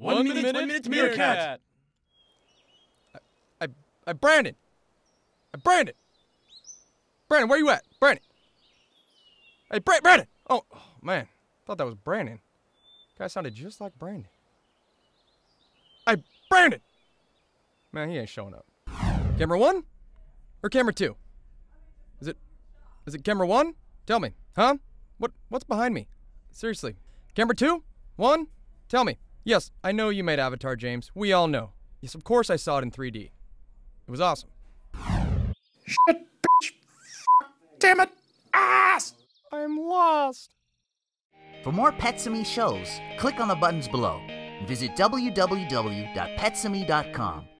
One, minute, one minute, meerkat. I, I, Brandon. I, Brandon. Brandon, where you at? Brandon. Hey, Bra- Brandon. Oh, oh, man, thought that was Brandon. Guy sounded just like Brandon. Hey, Brandon. Man, he ain't showing up. Camera one, or camera two? Is it, is it camera one? Tell me, huh? What, what's behind me? Seriously, camera two, one? Tell me. Yes, I know you made Avatar, James. We all know. Yes, of course I saw it in 3D. It was awesome. Shit, bitch. Damn it. Ass. I'm lost. For more Petsami shows, click on the buttons below and visit www.petsami.com.